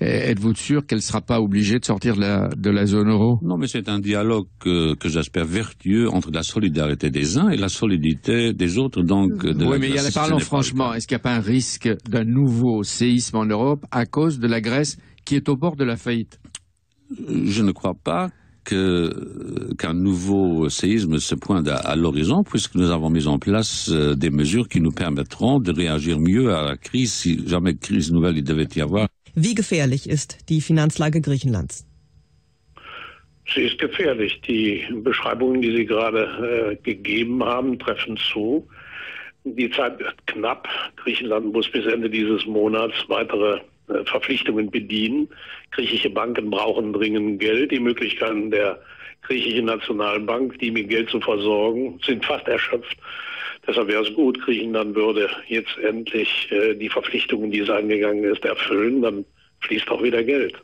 Êtes-vous sûr qu'elle ne sera pas obligée de sortir de la, de la zone euro? Non, mais c'est un dialogue que, que j'espère vertueux entre la solidarité des uns et la solidité des autres. Donc, de oui, la mais il y a, parlons franchement, est-ce qu'il n'y a pas un risque d'un nouveau séisme en Europe à cause de la Grèce qui est au bord de la faillite? Je ne crois pas que qu'un nouveau séisme se pointe à, à l'horizon, puisque nous avons mis en place euh, des mesures qui nous permettront de réagir mieux à la crise, si jamais crise nouvelle il devait y avoir. Wie gefährlich ist die Finanzlage Griechenlands? Sie ist gefährlich. Die Beschreibungen, die Sie gerade äh, gegeben haben, treffen zu. Die Zeit wird knapp. Griechenland muss bis Ende dieses Monats weitere äh, Verpflichtungen bedienen. Griechische Banken brauchen dringend Geld. Die Möglichkeiten der griechischen Nationalbank, die mit Geld zu versorgen, sind fast erschöpft. Deshalb wäre es gut, Griechenland würde jetzt endlich äh, die Verpflichtungen, die es eingegangen ist, erfüllen. Dann fließt auch wieder Geld.